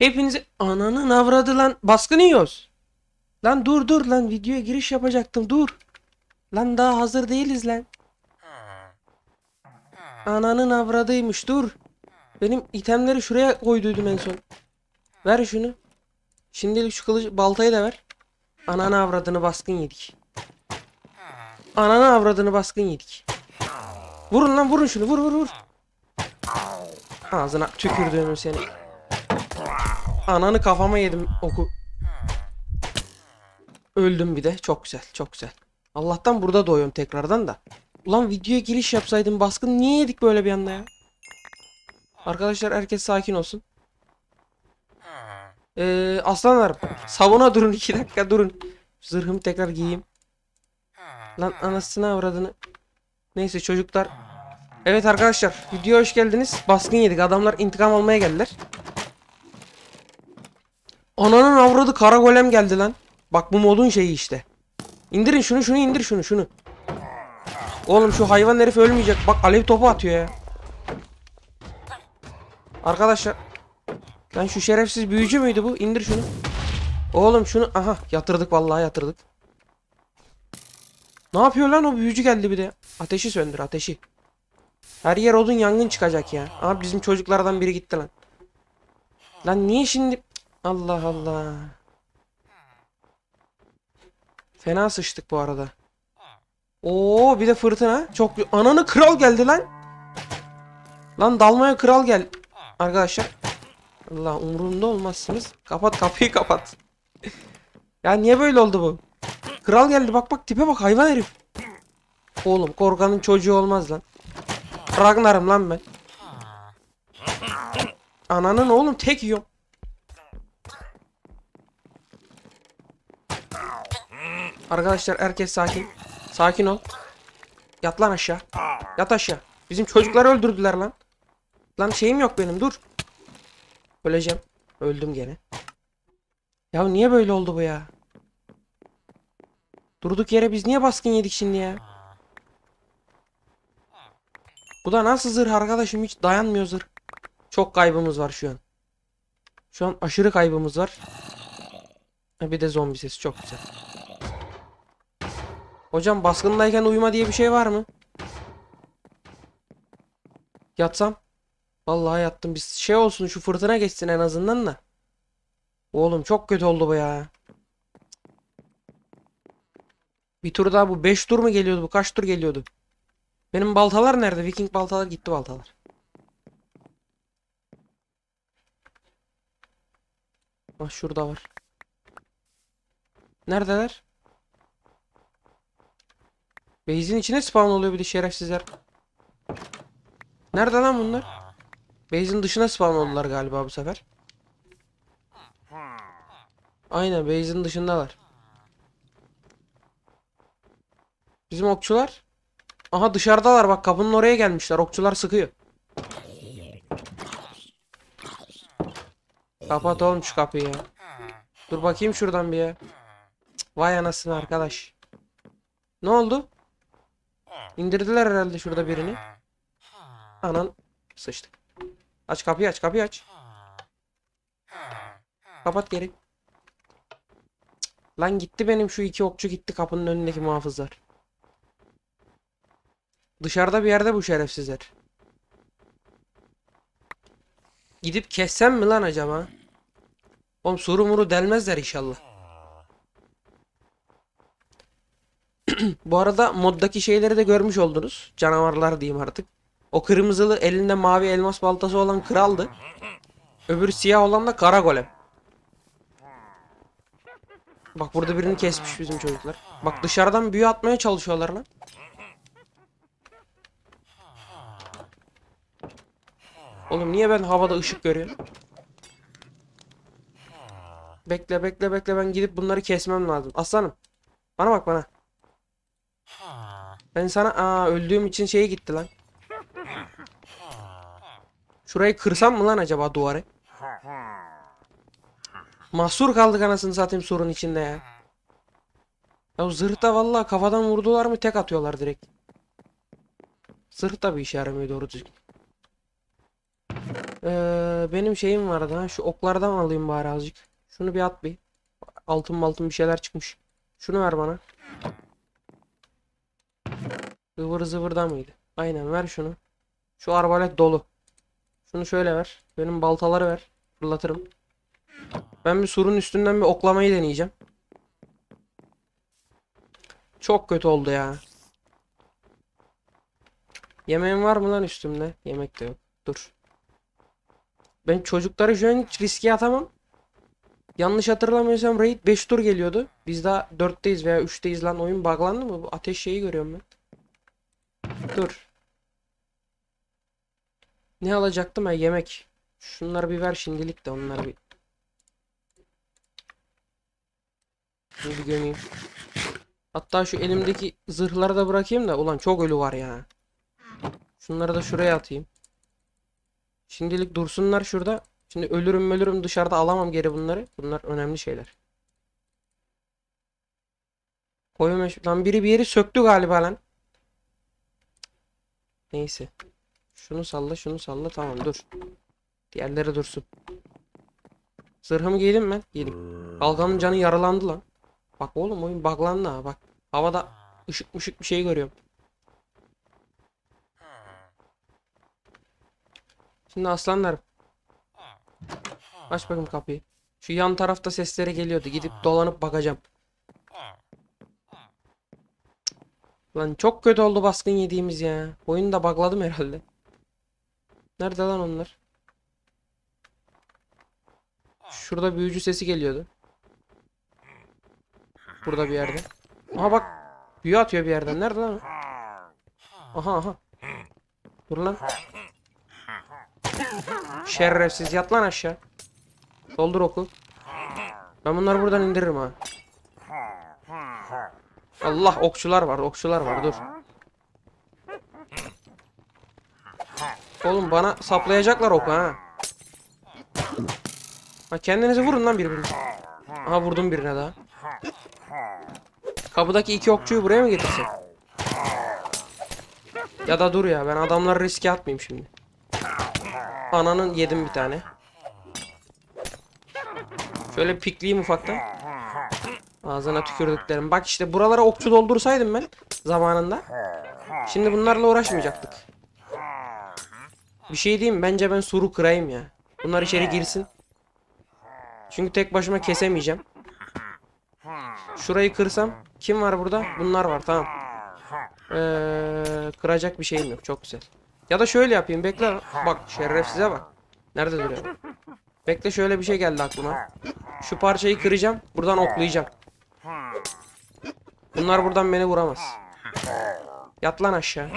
Hepinizi ananın avradı lan baskın yiyoruz. Lan dur dur lan videoya giriş yapacaktım dur. Lan daha hazır değiliz lan. Ananın avradıymış dur. Benim itemleri şuraya koyduydum en son. Ver şunu. Şimdilik şu kılıç baltayı da ver. Ananı avradını baskın yedik. Ananı avradını baskın yedik. Vurun lan vurun şunu vur vur vur. Ağzına tükürdüğümü seni. Ananı kafama yedim oku. Öldüm bir de. Çok güzel çok güzel. Allah'tan burada doğuyorum tekrardan da. Ulan videoya giriş yapsaydım baskın niye yedik böyle bir anda ya? Arkadaşlar herkes sakin olsun. Ee, aslanlarım savuna durun iki dakika durun. Zırhımı tekrar giyeyim. Lan anasını avradını. Neyse çocuklar. Evet arkadaşlar videoya hoş geldiniz. Baskın yedik adamlar intikam almaya geldiler. Ananın avradı kara golem geldi lan. Bak bu modun şeyi işte. İndirin şunu şunu indir şunu şunu. Oğlum şu hayvan herif ölmeyecek. Bak alev topu atıyor ya. Arkadaşlar. Lan şu şerefsiz büyücü müydü bu? İndir şunu. Oğlum şunu aha yatırdık vallahi yatırdık. Ne yapıyor lan o büyücü geldi bir de. Ateşi söndür ateşi. Her yer odun yangın çıkacak ya. Abi bizim çocuklardan biri gitti lan. Lan niye şimdi... Allah Allah. Fena sıçtık bu arada. Oo bir de fırtına. Çok ananı kral geldi lan. Lan dalmaya kral gel. Arkadaşlar. Allah umurumda olmazsınız. Kapat kapıyı kapat. ya niye böyle oldu bu? Kral geldi bak bak tipe bak hayvan herif. Oğlum korkanın çocuğu olmaz lan. Ragnar'ım lan ben. Ananın oğlum tek yiyorum. Arkadaşlar herkes sakin. Sakin ol. Yat lan aşağı. Yat aşağı. Bizim çocukları öldürdüler lan. Lan şeyim yok benim dur. Öleceğim. Öldüm gene. Ya niye böyle oldu bu ya? Durduk yere biz niye baskın yedik şimdi ya? Bu da nasıl zırh arkadaşım hiç dayanmıyor zırh. Çok kaybımız var şu an. Şu an aşırı kaybımız var. Bir de zombi sesi çok güzel. Hocam baskındayken uyuma diye bir şey var mı? Yatsam. Vallahi yattım. Bir şey olsun şu fırtına geçsin en azından da. Oğlum çok kötü oldu bu ya. Bir tur daha bu 5 tur mu geliyordu bu? Kaç tur geliyordu? Benim baltalar nerede? Viking baltalar gitti baltalar. Ah şurada var. Neredeler? Base'in içine spawn oluyor bir de şerefsizler. Nerede lan bunlar? Base'in dışına spawn oldular galiba bu sefer. Aynen base'in dışındalar. Bizim okçular. Aha dışarıdalar bak kapının oraya gelmişler. Okçular sıkıyor. Kapat oğlum kapıyı ya. Dur bakayım şuradan bir ya. Vay anasını arkadaş. Ne oldu? İndirdiler herhalde şurada birini. Anan sıçtık. Aç kapıyı aç kapıyı aç. Kapat geri. Lan gitti benim şu iki okçu gitti kapının önündeki muhafızlar. Dışarıda bir yerde bu şerefsizler. Gidip kessem mi lan acaba? Oğlum muru delmezler inşallah. Bu arada moddaki şeyleri de görmüş oldunuz. Canavarlar diyeyim artık. O kırmızılı elinde mavi elmas baltası olan kraldı. Öbürü siyah olan da kara golem. Bak burada birini kesmiş bizim çocuklar. Bak dışarıdan büyü atmaya çalışıyorlar lan. Oğlum niye ben havada ışık görüyorum? Bekle bekle bekle ben gidip bunları kesmem lazım. Aslanım. Bana bak bana. Ben sana aa öldüğüm için şeye gitti lan. Şurayı kırsam mı lan acaba duvarı? Mahsur kaldık anasını satayım sorun içinde ya. Ya zırhta vallahi kafadan vurdular mı tek atıyorlar direkt. Zırh da bir işe yaramıyor doğru düzgün. Ee, benim şeyim vardı ha. Şu oklardan alayım bari azıcık. Şunu bir at bir. Altın altın bir şeyler çıkmış. Şunu ver bana. Zıvır zıvırda mıydı? Aynen ver şunu. Şu arbalet dolu. Şunu şöyle ver. Benim baltaları ver. Fırlatırım. Ben bir surun üstünden bir oklamayı deneyeceğim. Çok kötü oldu ya. Yemeğim var mı lan üstümde? Yemek de yok. Dur. Ben çocukları şu an hiç riske atamam. Yanlış hatırlamıyorsam raid 5 tur geliyordu. Biz daha 4'teyiz veya 3'teyiz lan. Oyun buglandı mı? Bu ateş şeyi görüyorum ben. Dur. Ne alacaktım ha? Yemek. Şunları bir ver şimdilik de onları bir. Şunu bir gömeyim. Hatta şu elimdeki zırhları da bırakayım da. Ulan çok ölü var ya. Şunları da şuraya atayım. Şimdilik dursunlar şurada. Şimdi ölürüm ölürüm dışarıda alamam geri bunları. Bunlar önemli şeyler. Koyun eş- Lan biri bir yeri söktü galiba lan. Neyse. Şunu salla şunu salla tamam dur. Diğerleri dursun. Zırhımı giydim ben. Giydim. Kalkanın canı yaralandı lan. Bak oğlum oyun buglandı ha bak. Havada ışık mışık bir şey görüyorum. Şimdi aslanlarım. Aç bakayım kapıyı. Şu yan tarafta sesleri geliyordu. Gidip dolanıp bakacağım. Lan çok kötü oldu baskın yediğimiz ya. Oyunu da bugladım herhalde. Nerede lan onlar? Şurada büyücü sesi geliyordu. Burada bir yerde. Aha bak. Büyü atıyor bir yerden. Nerede lan? Aha aha. Dur lan. Şerefsiz yat lan aşağı. Doldur oku. Ben bunları buradan indiririm ha. Allah okçular var okçular var dur. Oğlum bana saplayacaklar oku ha. Ha kendinizi vurun lan birbirinize. Aha vurdum birine daha. Kapıdaki iki okçuyu buraya mı getirsek? Ya da dur ya ben adamları riske atmayayım şimdi. Ananın yedim bir tane. Şöyle pikleyeyim ufaktan. Ağzına tükürdüklerim. Bak işte buralara okçu doldursaydım ben zamanında. Şimdi bunlarla uğraşmayacaktık. Bir şey diyeyim? Bence ben suru kırayım ya. Bunlar içeri girsin. Çünkü tek başıma kesemeyeceğim. Şurayı kırsam kim var burada? Bunlar var tamam. Ee, kıracak bir şeyim yok. Çok güzel. Ya da şöyle yapayım. Bekle. Bak şerefsize bak. Nerede duruyor? Bekle şöyle bir şey geldi aklıma. Şu parçayı kıracağım. Buradan oklayacağım. Bunlar buradan beni vuramaz. Yat lan aşağı.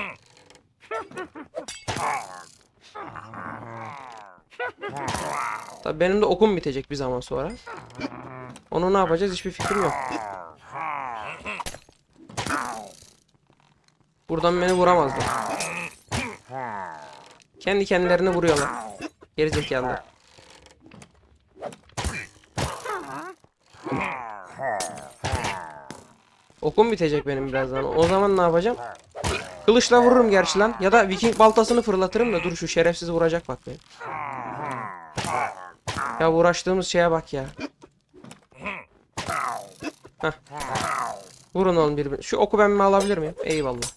Tabii benim de okum bitecek bir zaman sonra. Onu ne yapacağız hiçbir fikrim yok. Buradan beni vuramazlar. Kendi kendilerini vuruyorlar. Gerizekalılar. Okum bitecek benim birazdan. O zaman ne yapacağım? Kılıçla vururum gerçi lan. Ya da Viking baltasını fırlatırım da dur şu şerefsiz vuracak bak beni. Ya uğraştığımız şeye bak ya. Heh. Vurun oğlum birbirine. Şu oku ben mi alabilir miyim? Eyvallah.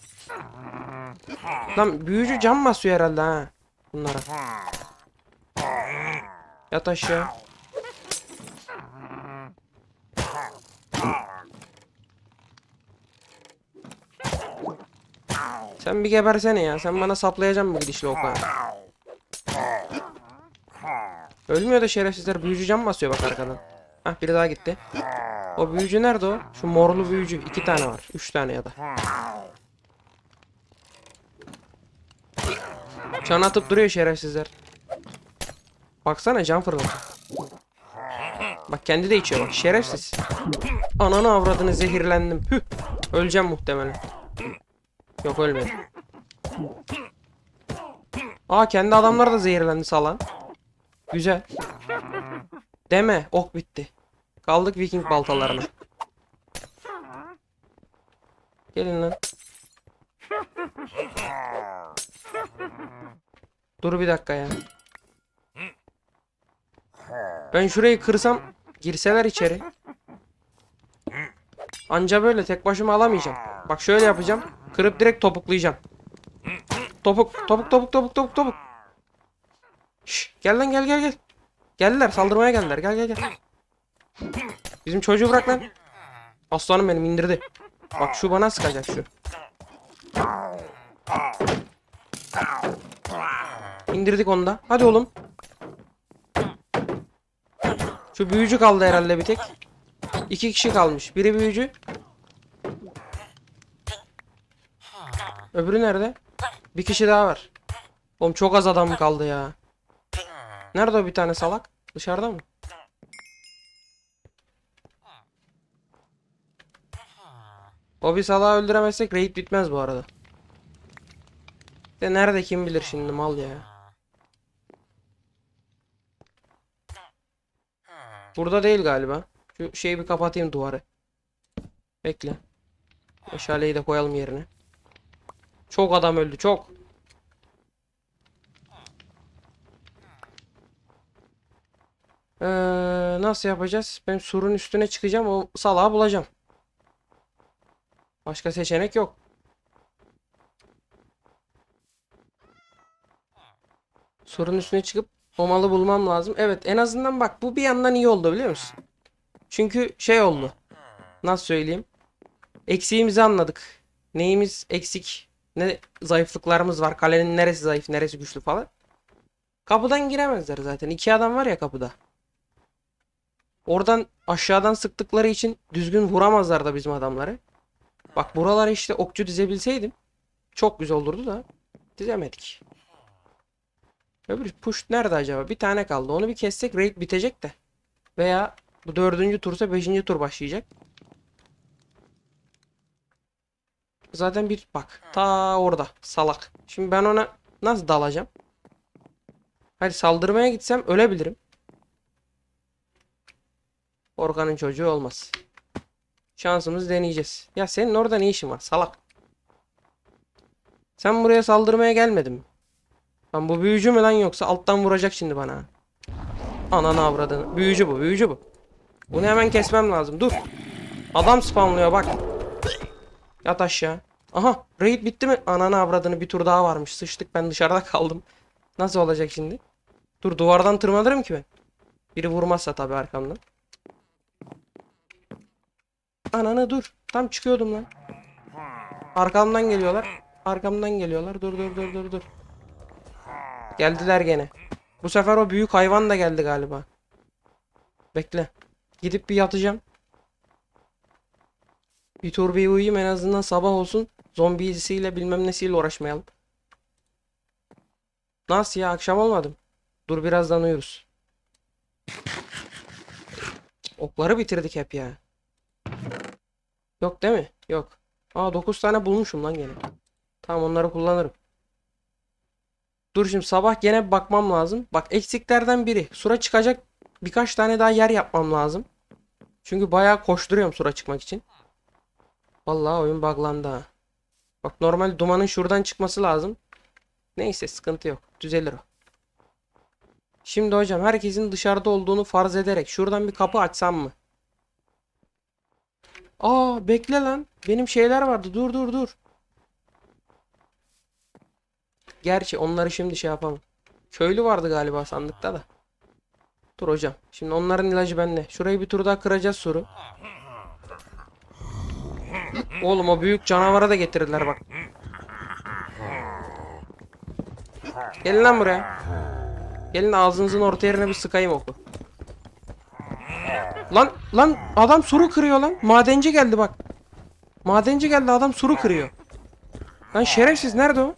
Lan büyücü cam basıyor herhalde ha. Bunlara. Yat aşağı. Sen bir gebersene ya. Sen bana saplayacaksın bu gidişle oku. ha. Ölmüyor da şerefsizler. Büyücü cam basıyor bak arkadan. Hah biri daha gitti. O büyücü nerede o? Şu morlu büyücü. iki tane var. Üç tane ya da. Can atıp duruyor şerefsizler. Baksana can fırlatıyor. Bak kendi de içiyor bak. Şerefsiz. Ananı avradını zehirlendim. Hüh. Öleceğim muhtemelen. Yok ölmedim. Aa kendi adamlar da zehirlendi salan. Güzel. Deme ok bitti. Kaldık viking baltalarına. Gelin lan. Dur bir dakika ya. Ben şurayı kırsam girseler içeri. Anca böyle tek başıma alamayacağım. Bak şöyle yapacağım. Kırıp direkt topuklayacağım. Topuk, topuk, topuk, topuk, topuk, topuk. Şş, gel lan gel gel gel. Geldiler saldırmaya geldiler. Gel gel gel. Bizim çocuğu bırak lan. Aslanım benim indirdi. Bak şu bana sıkacak şu. İndirdik onu da. Hadi oğlum. Şu büyücü kaldı herhalde bir tek. İki kişi kalmış. Biri büyücü. Öbürü nerede? Bir kişi daha var. Oğlum çok az adam kaldı ya. Nerede o bir tane salak? Dışarıda mı? O bir salağı öldüremezsek raid bitmez bu arada. De nerede kim bilir şimdi mal ya. Burada değil galiba. Şu şeyi bir kapatayım duvarı. Bekle. Meşaleyi de koyalım yerine. Çok adam öldü çok. Ee, nasıl yapacağız? Ben surun üstüne çıkacağım o salağı bulacağım. Başka seçenek yok. Surun üstüne çıkıp o malı bulmam lazım. Evet en azından bak bu bir yandan iyi oldu biliyor musun? Çünkü şey oldu. Nasıl söyleyeyim? Eksiğimizi anladık. Neyimiz eksik? Ne zayıflıklarımız var? Kalenin neresi zayıf, neresi güçlü falan. Kapıdan giremezler zaten. İki adam var ya kapıda. Oradan aşağıdan sıktıkları için düzgün vuramazlar da bizim adamları. Bak buralara işte okçu dizebilseydim çok güzel olurdu da dizemedik. Öbür push nerede acaba? Bir tane kaldı. Onu bir kessek raid bitecek de. Veya bu dördüncü tursa beşinci tur başlayacak. Zaten bir bak. Ta orada. Salak. Şimdi ben ona nasıl dalacağım? Hayır saldırmaya gitsem ölebilirim. Orkan'ın çocuğu olmaz. Şansımızı deneyeceğiz. Ya senin orada ne işin var salak? Sen buraya saldırmaya gelmedin mi? Lan bu büyücü mü lan yoksa alttan vuracak şimdi bana. Ananı avradını. Büyücü bu büyücü bu. Bunu hemen kesmem lazım. Dur. Adam spamlıyor bak. Yat aşağı. Aha raid bitti mi? Ananı avradını bir tur daha varmış. Sıçtık ben dışarıda kaldım. Nasıl olacak şimdi? Dur duvardan tırmanırım ki ben. Biri vurmazsa tabii arkamdan. Ananı dur. Tam çıkıyordum lan. Arkamdan geliyorlar. Arkamdan geliyorlar. Dur dur dur dur dur. Geldiler gene. Bu sefer o büyük hayvan da geldi galiba. Bekle. Gidip bir yatacağım. Bir tur bir uyuyayım en azından sabah olsun. Zombisiyle bilmem nesiyle uğraşmayalım. Nasıl ya akşam olmadım. Dur birazdan uyuruz. Okları bitirdik hep ya. Yok değil mi? Yok. Aa 9 tane bulmuşum lan gene. Tamam onları kullanırım. Dur şimdi sabah gene bakmam lazım. Bak eksiklerden biri. Sura çıkacak birkaç tane daha yer yapmam lazım. Çünkü bayağı koşturuyorum sura çıkmak için. Vallahi oyun buglandı ha. Bak normal dumanın şuradan çıkması lazım. Neyse sıkıntı yok. Düzelir o. Şimdi hocam herkesin dışarıda olduğunu farz ederek şuradan bir kapı açsam mı? Aa bekle lan. Benim şeyler vardı. Dur dur dur. Gerçi onları şimdi şey yapamam. Köylü vardı galiba sandıkta da. Dur hocam. Şimdi onların ilacı bende. Şurayı bir tur daha kıracağız soru. Oğlum o büyük canavara da getirdiler bak. Gelin lan buraya. Gelin ağzınızın orta yerine bir sıkayım oku. Lan lan adam suru kırıyor lan. Madenci geldi bak. Madenci geldi adam suru kırıyor. Lan şerefsiz nerede o?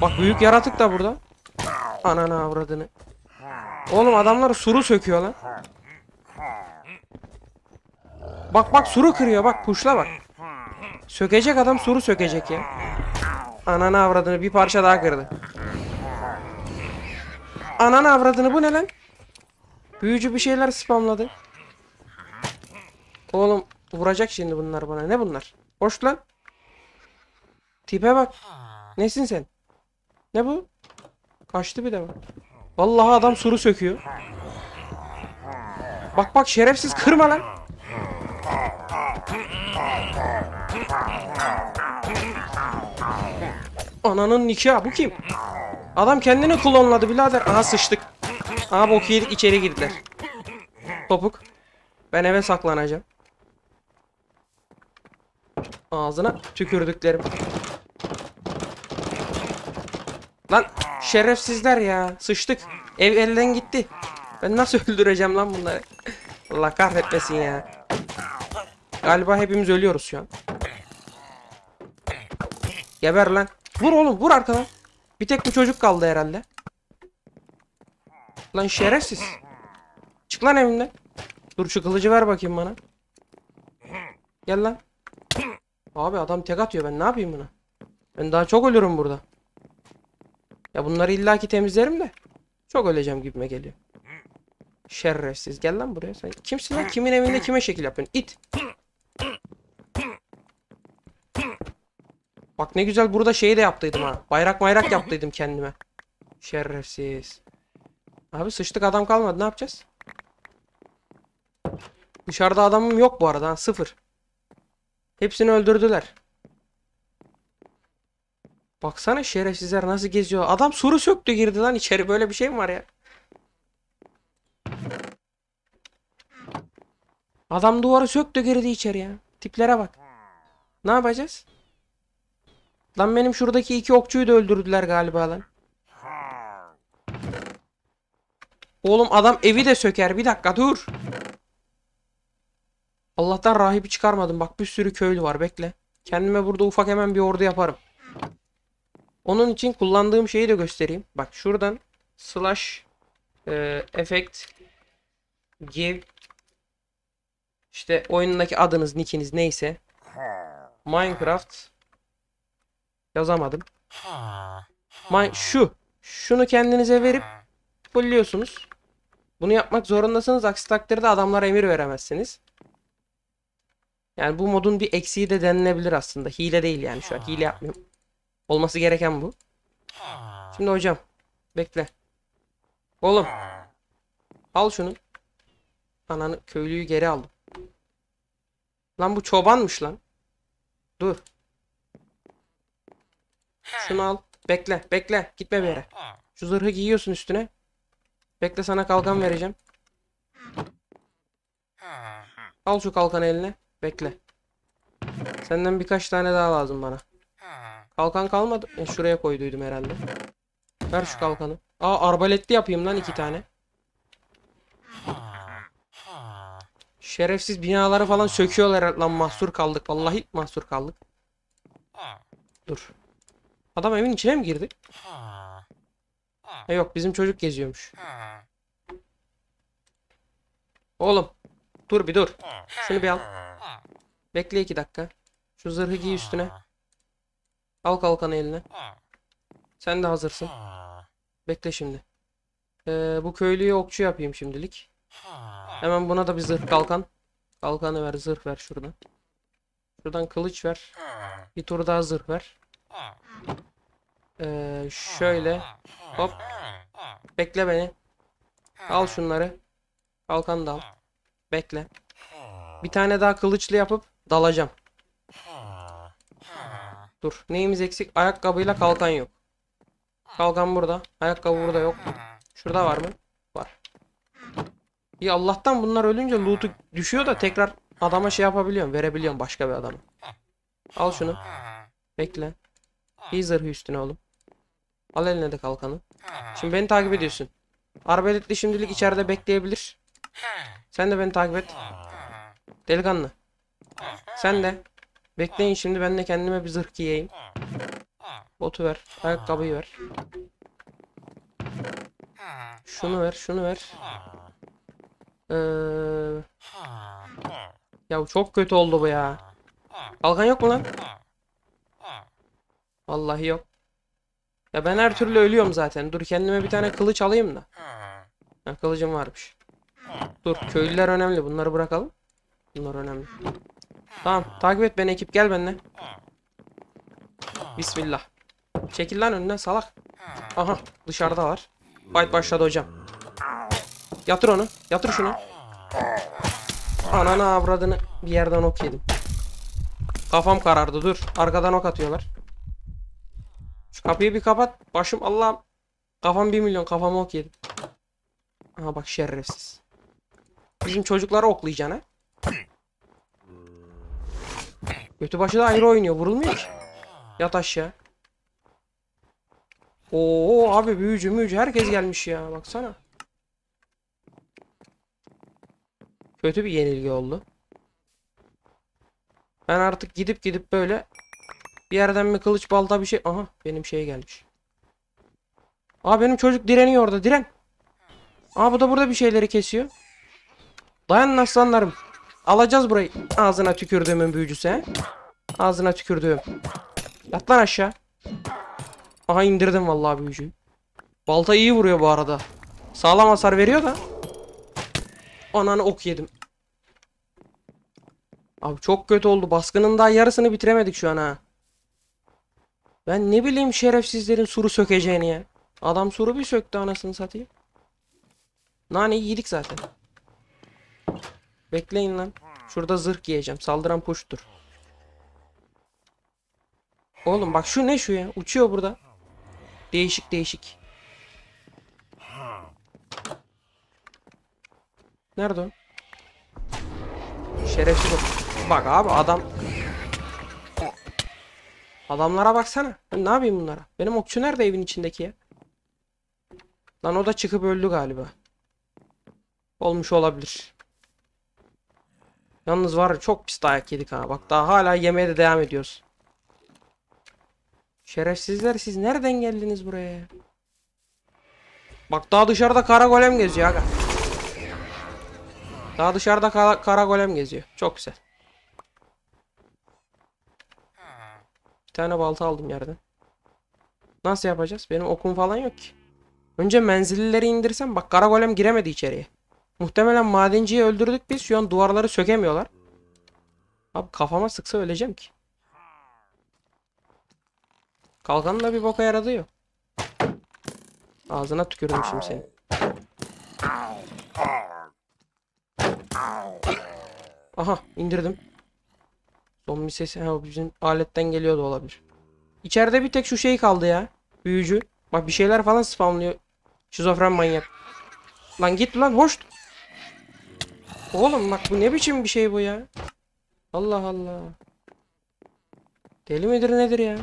Bak büyük yaratık da burada. Ananı avradını. Oğlum adamlar suru söküyor lan. Bak bak suru kırıyor bak puşla bak. Sökecek adam suru sökecek ya. Ananı avradını bir parça daha kırdı. Ananı avradını bu ne lan? Büyücü bir şeyler spamladı. Oğlum vuracak şimdi bunlar bana. Ne bunlar? Hoş lan. Tipe bak. Nesin sen? Ne bu? Kaçtı bir de bak. Vallahi adam suru söküyor. Bak bak şerefsiz kırma lan. Ananın nikahı bu kim? Adam kendini klonladı birader. Aha sıçtık. Aha bok yedik içeri girdiler. Topuk. Ben eve saklanacağım. Ağzına tükürdüklerim. Lan şerefsizler ya. Sıçtık. Ev elden gitti. Ben nasıl öldüreceğim lan bunları? Allah kahretmesin ya. Galiba hepimiz ölüyoruz şu an. Geber lan. Vur oğlum vur arkadan. Bir tek bu çocuk kaldı herhalde. Lan şerefsiz. Çık lan evimden. Dur şu kılıcı ver bakayım bana. Gel lan. Abi adam tek atıyor ben ne yapayım buna? Ben daha çok ölürüm burada. Ya bunları illaki temizlerim de. Çok öleceğim gibime geliyor. Şerefsiz. Gel lan buraya sen. Kimsin lan? Kimin evinde kime şekil yapıyorsun? İt. Bak ne güzel burada şeyi de yaptıydım ha. Bayrak bayrak yaptıydım kendime. Şerefsiz. Abi sıçtık adam kalmadı ne yapacağız? Dışarıda adamım yok bu arada ha, sıfır. Hepsini öldürdüler. Baksana şerefsizler nasıl geziyor. Adam suru söktü girdi lan içeri böyle bir şey mi var ya? Adam duvarı söktü girdi içeri ya. Tiplere bak. Ne yapacağız? Lan benim şuradaki iki okçuyu da öldürdüler galiba lan. Oğlum adam evi de söker. Bir dakika dur. Allah'tan rahibi çıkarmadım. Bak bir sürü köylü var. Bekle. Kendime burada ufak hemen bir ordu yaparım. Onun için kullandığım şeyi de göstereyim. Bak şuradan slash e, effect give işte oyundaki adınız, nickiniz neyse Minecraft yazamadım. Min şu şunu kendinize verip fulluyorsunuz. Bunu yapmak zorundasınız. Aksi takdirde adamlara emir veremezsiniz. Yani bu modun bir eksiği de denilebilir aslında. Hile değil yani şu an. Hile yapmıyorum. Olması gereken bu. Şimdi hocam. Bekle. Oğlum. Al şunu. Ananı köylüyü geri aldım. Lan bu çobanmış lan. Dur. Şunu al. Bekle. Bekle. Gitme bir yere. Şu zırhı giyiyorsun üstüne. Bekle sana kalkan vereceğim. Al şu kalkanı eline. Bekle. Senden birkaç tane daha lazım bana. Kalkan kalmadı. E, şuraya koyduydum herhalde. Ver şu kalkanı. Aa arbaletli yapayım lan iki tane. Şerefsiz binaları falan söküyorlar lan mahsur kaldık. Vallahi mahsur kaldık. Dur. Adam evin içine mi girdi? Ha yok bizim çocuk geziyormuş. Oğlum. Dur bir dur. Şunu bir al. Bekle iki dakika. Şu zırhı giy üstüne. Al kalkanı eline. Sen de hazırsın. Bekle şimdi. Ee, bu köylüyü okçu yapayım şimdilik. Hemen buna da bir zırh kalkan. Kalkanı ver zırh ver şuradan. Şuradan kılıç ver. Bir tur daha zırh ver. Ee, şöyle. Hop. Bekle beni. Al şunları. Kalkan da. Bekle. Bir tane daha kılıçlı yapıp dalacağım. Dur. Neyimiz eksik? Ayakkabıyla kalkan yok. Kalkan burada. Ayakkabı burada yok. Şurada var mı? Var. İyi Allah'tan bunlar ölünce loot'u düşüyor da tekrar adama şey yapabiliyorum. Verebiliyorum başka bir adama. Al şunu. Bekle. İyi zırhı üstüne oğlum. Al eline de kalkanı. Şimdi beni takip ediyorsun. Arbeletli şimdilik içeride bekleyebilir. Sen de beni takip et. Delikanlı. Sen de. Bekleyin şimdi ben de kendime bir zırh giyeyim. Botu ver. Ayakkabıyı ver. Şunu ver, şunu ver. Ee, ya çok kötü oldu bu ya. Kalkan yok mu lan? Vallahi yok. Ya ben her türlü ölüyorum zaten. Dur kendime bir tane kılıç alayım da. Ha, kılıcım varmış. Dur köylüler önemli. Bunları bırakalım. Bunlar önemli. Tamam takip et beni ekip gel benimle. Bismillah. Çekil lan önüne salak. Aha dışarıda var. Fight başladı hocam. Yatır onu. Yatır şunu. Ananı avradını bir yerden ok yedim. Kafam karardı dur. Arkadan ok atıyorlar. Kapıyı bir kapat. Başım Allah'ım. Kafam bir milyon kafama ok yedim. Aha bak şerefsiz. Bizim çocukları oklayacaksın ha. Götü başı da ayrı oynuyor. Vurulmuyor ki. Yat aşağı. Oo abi büyücü müyücü herkes gelmiş ya. Baksana. Kötü bir yenilgi oldu. Ben artık gidip gidip böyle bir yerden bir kılıç balta bir şey. Aha benim şey gelmiş. Aa benim çocuk direniyor orada diren. Aa bu da burada bir şeyleri kesiyor. Dayanın aslanlarım. Alacağız burayı. Ağzına tükürdüğümün büyücüsü he. Ağzına tükürdüğüm. Yat lan aşağı. Aha indirdim vallahi büyücüyü. Balta iyi vuruyor bu arada. Sağlam hasar veriyor da. Ananı ok yedim. Abi çok kötü oldu. Baskının daha yarısını bitiremedik şu an ha. Ben ne bileyim şerefsizlerin suru sökeceğini ya. Adam suru bir söktü anasını satayım. Naneyi yedik zaten. Bekleyin lan. Şurada zırh giyeceğim. Saldıran puştur. Oğlum bak şu ne şu ya? Uçuyor burada. Değişik değişik. Nerede o? Şerefsiz. Bak abi adam. Adamlara baksana. Ben ne yapayım bunlara? Benim okçu nerede evin içindeki ya? Lan o da çıkıp öldü galiba. Olmuş olabilir. Yalnız var çok pis dayak yedik ha. Bak daha hala yemeye de devam ediyoruz. Şerefsizler siz nereden geldiniz buraya? ya? Bak daha dışarıda kara golem geziyor aga. Daha dışarıda kara, kara golem geziyor. Çok güzel. Bir tane balta aldım yerden. Nasıl yapacağız? Benim okum falan yok ki. Önce menzillileri indirsem bak kara giremedi içeriye. Muhtemelen madenciyi öldürdük biz. Şu an duvarları sökemiyorlar. Abi kafama sıksa öleceğim ki. Kalkanın da bir boka yaradı yok. Ağzına tükürdüm şimdi seni. Aha indirdim. Zombi sesi ha, bizim aletten geliyor da olabilir. İçeride bir tek şu şey kaldı ya. Büyücü. Bak bir şeyler falan spamlıyor. Şizofren manyak. Lan git lan hoş. Oğlum bak bu ne biçim bir şey bu ya. Allah Allah. Deli midir nedir ya?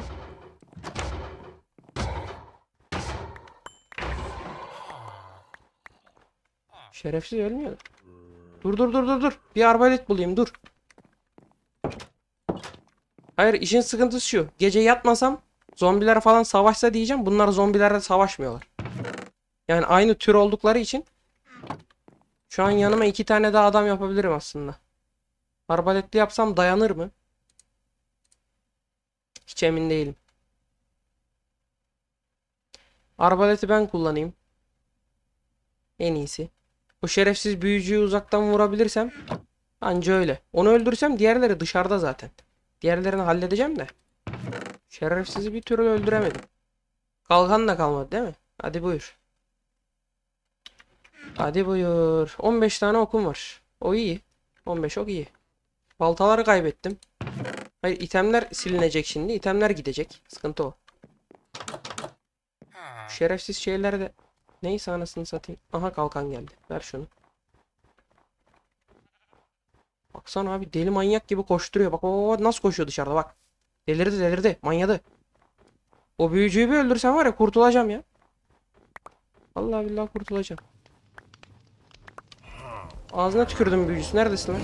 Şerefsiz ölmüyor. Dur dur dur dur dur. Bir arbalet bulayım dur. Hayır işin sıkıntısı şu. Gece yatmasam zombiler falan savaşsa diyeceğim. Bunlar zombilerle savaşmıyorlar. Yani aynı tür oldukları için şu an yanıma iki tane daha adam yapabilirim aslında. Arbaletli yapsam dayanır mı? Hiç emin değilim. Arbaleti ben kullanayım. En iyisi. O şerefsiz büyücüyü uzaktan vurabilirsem anca öyle. Onu öldürsem diğerleri dışarıda zaten. Diğerlerini halledeceğim de. Şerefsizi bir türlü öldüremedim. Kalkan da kalmadı değil mi? Hadi buyur. Hadi buyur. 15 tane okum var. O iyi. 15 ok iyi. Baltaları kaybettim. Hayır itemler silinecek şimdi. İtemler gidecek. Sıkıntı o. Şerefsiz şeyler de Neyse anasını satayım. Aha kalkan geldi. Ver şunu. Baksana abi deli manyak gibi koşturuyor. Bak o nasıl koşuyor dışarıda bak. Delirdi delirdi. Manyadı. O büyücüyü bir öldürsem var ya kurtulacağım ya. Allah billahi kurtulacağım. Ağzına tükürdüm büyücüsü. Neredesin lan?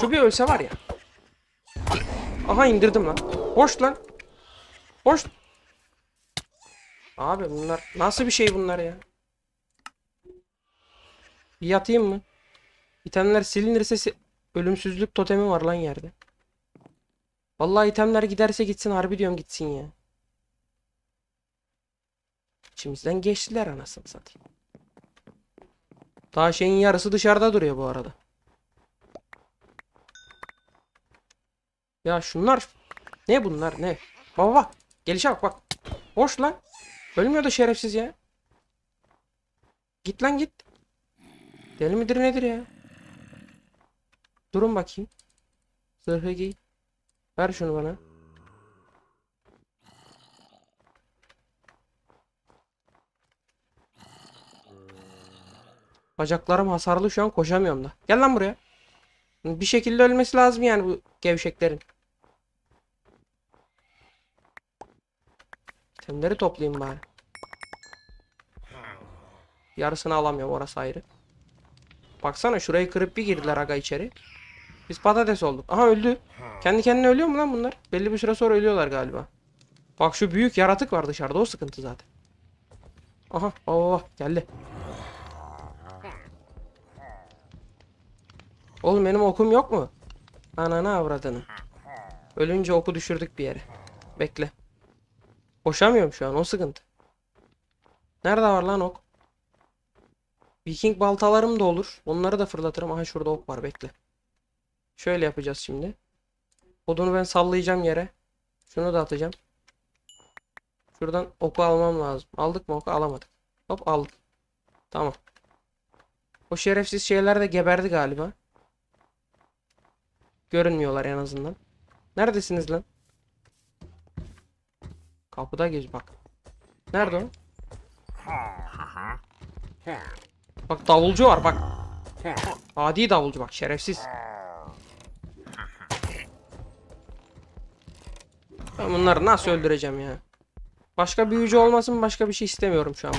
Şu bir ölse var ya. Aha indirdim lan. Hoş lan. Hoş. Abi bunlar nasıl bir şey bunlar ya? Bir yatayım mı? İtemler silinirse si- ölümsüzlük totemi var lan yerde. Vallahi itemler giderse gitsin harbi diyorum gitsin ya. İçimizden geçtiler anasını satayım. Daha şeyin yarısı dışarıda duruyor bu arada. Ya şunlar ne bunlar ne? Baba bak gelişe bak bak. Hoş lan. Ölmüyor da şerefsiz ya. Git lan git. Deli midir nedir ya? Durun bakayım. Zırhı giy. Ver şunu bana. Bacaklarım hasarlı şu an koşamıyorum da. Gel lan buraya. Bir şekilde ölmesi lazım yani bu gevşeklerin. Temleri toplayayım bari. Yarısını alamıyorum orası ayrı. Baksana şurayı kırıp bir girdiler aga içeri. Biz patates olduk. Aha öldü. Kendi kendine ölüyor mu lan bunlar? Belli bir süre sonra ölüyorlar galiba. Bak şu büyük yaratık var dışarıda o sıkıntı zaten. Aha oh geldi. Oğlum benim okum yok mu? Ananı avradını. Ölünce oku düşürdük bir yere. Bekle. Koşamıyorum şu an o sıkıntı. Nerede var lan ok? Viking baltalarım da olur. Onları da fırlatırım. Aha şurada ok var bekle. Şöyle yapacağız şimdi. Odunu ben sallayacağım yere. Şunu da atacağım. Şuradan oku almam lazım. Aldık mı oku? Alamadık. Hop aldık. Tamam. O şerefsiz şeyler de geberdi galiba. Görünmüyorlar en azından. Neredesiniz lan? Kapıda geç bak. Nerede o? Bak davulcu var bak. Adi davulcu bak şerefsiz. Ben bunları nasıl öldüreceğim ya? Başka büyücü olmasın başka bir şey istemiyorum şu an.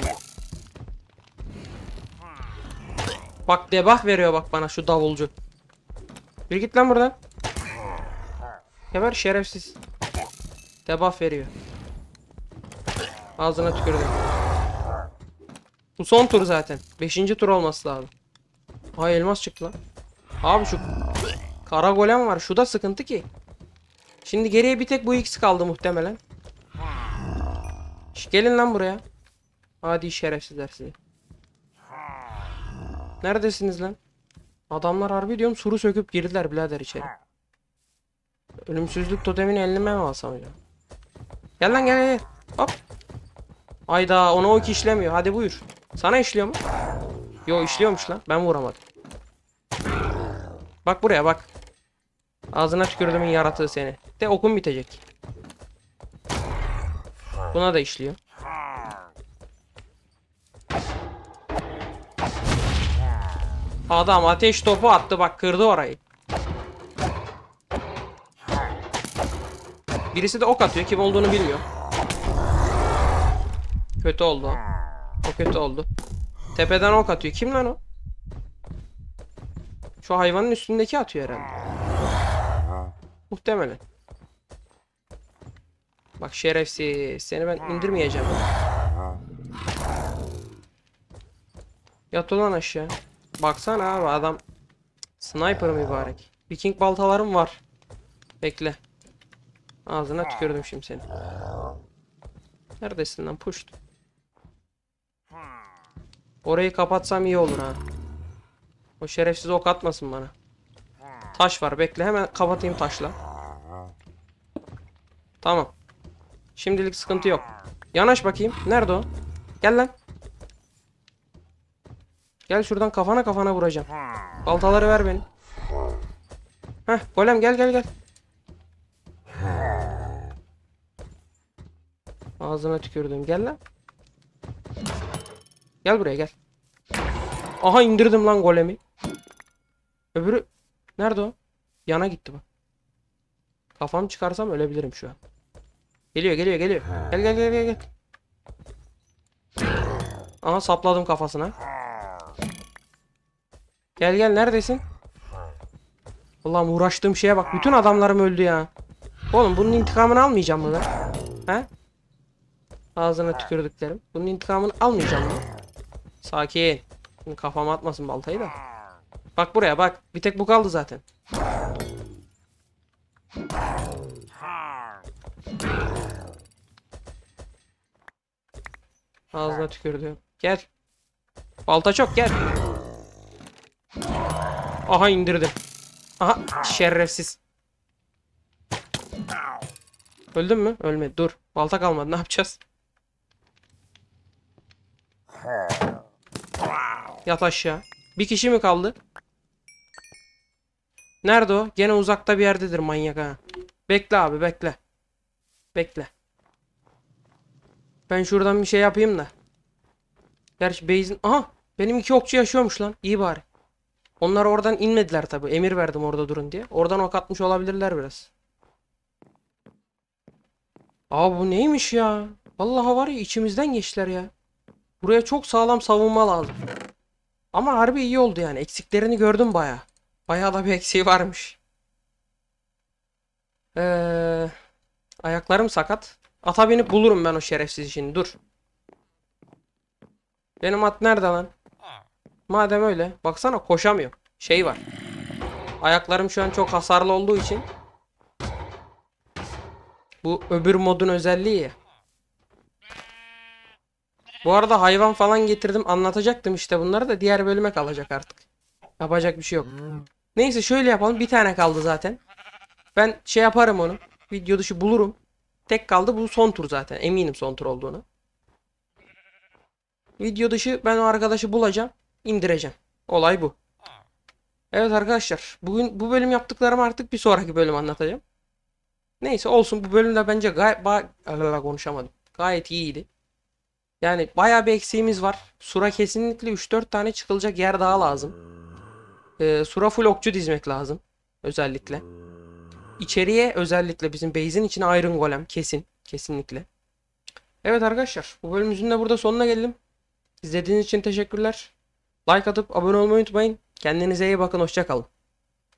Bak debuff veriyor bak bana şu davulcu. Bir git lan buradan. Geber şerefsiz. Debuff veriyor. Ağzına tükürdüm. Bu son tur zaten. Beşinci tur olması lazım. Ay elmas çıktı lan. Abi şu kara golem var. Şu da sıkıntı ki. Şimdi geriye bir tek bu ikisi kaldı muhtemelen. Gelin lan buraya. Hadi şerefsizler sizi. Neredesiniz lan? Adamlar harbi diyorum suru söküp girdiler birader içeri. Ölümsüzlük totemini elime mi alsam hocam? Gel lan gel gel. Hop. Ayda ona o ki işlemiyor. Hadi buyur. Sana işliyor mu? Yo işliyormuş lan. Ben vuramadım. Bak buraya bak. Ağzına tükürdümün yaratığı seni. De okun bitecek. Buna da işliyor. Adam ateş topu attı bak kırdı orayı. Birisi de ok atıyor kim olduğunu bilmiyor. Kötü oldu. O kötü oldu. Tepeden ok atıyor. Kim lan o? Şu hayvanın üstündeki atıyor herhalde. Muhtemelen. Bak şerefsiz. Seni ben indirmeyeceğim. Yat ulan aşağı. Baksana abi adam sniper mübarek. Viking baltalarım var. Bekle. Ağzına tükürdüm şimdi seni. Neredesin lan puşt. Orayı kapatsam iyi olur ha. O şerefsiz ok atmasın bana. Taş var bekle hemen kapatayım taşla. Tamam. Şimdilik sıkıntı yok. Yanaş bakayım. Nerede o? Gel lan. Gel şuradan kafana kafana vuracağım. Baltaları ver benim. Heh golem gel gel gel. Ağzına tükürdüm. Gel lan. Gel buraya gel. Aha indirdim lan golemi. Öbürü nerede o? Yana gitti bu. Kafam çıkarsam ölebilirim şu an. Geliyor geliyor geliyor. Gel gel gel gel gel. Aha sapladım kafasına. Gel gel neredesin? Allah'ım uğraştığım şeye bak. Bütün adamlarım öldü ya. Oğlum bunun intikamını almayacağım mı ben? He? Ağzına tükürdüklerim. Bunun intikamını almayacağım mı? Sakin. Şimdi kafama atmasın baltayı da. Bak buraya bak. Bir tek bu kaldı zaten. Ağzına tükürdü. Gel. Balta çok gel. Aha indirdim. Aha şerefsiz. Öldün mü? Ölmedi. Dur. Balta kalmadı. Ne yapacağız? Yat aşağı. Bir kişi mi kaldı? Nerede o? Gene uzakta bir yerdedir manyak ha. Bekle abi bekle. Bekle. Ben şuradan bir şey yapayım da. Gerçi base'in... Aha! Benim iki okçu yaşıyormuş lan. İyi bari. Onlar oradan inmediler tabi. Emir verdim orada durun diye. Oradan ok atmış olabilirler biraz. Aa bu neymiş ya? Vallahi var ya içimizden geçtiler ya. Buraya çok sağlam savunma lazım. Ama harbi iyi oldu yani. Eksiklerini gördüm baya. Baya da bir eksiği varmış. Ee, ayaklarım sakat. Ata binip bulurum ben o şerefsiz işini. Dur. Benim at nerede lan? Madem öyle. Baksana koşamıyor. Şey var. Ayaklarım şu an çok hasarlı olduğu için. Bu öbür modun özelliği ya. Bu arada hayvan falan getirdim. Anlatacaktım işte bunları da diğer bölüme kalacak artık. Yapacak bir şey yok. Neyse şöyle yapalım. Bir tane kaldı zaten. Ben şey yaparım onu. Video dışı bulurum. Tek kaldı bu son tur zaten. Eminim son tur olduğunu. Video dışı ben o arkadaşı bulacağım. indireceğim. Olay bu. Evet arkadaşlar. Bugün bu bölüm yaptıklarımı artık bir sonraki bölüm anlatacağım. Neyse olsun bu bölümde bence gayet konuşamadım. Gayet iyiydi. Yani bayağı bir eksiğimiz var. Sura kesinlikle 3-4 tane çıkılacak yer daha lazım. Ee, sura full okçu dizmek lazım. Özellikle. İçeriye özellikle bizim base'in içine Iron Golem kesin. Kesinlikle. Evet arkadaşlar bu bölümümüzün de burada sonuna geldim. İzlediğiniz için teşekkürler. Like atıp abone olmayı unutmayın. Kendinize iyi bakın. Hoşçakalın.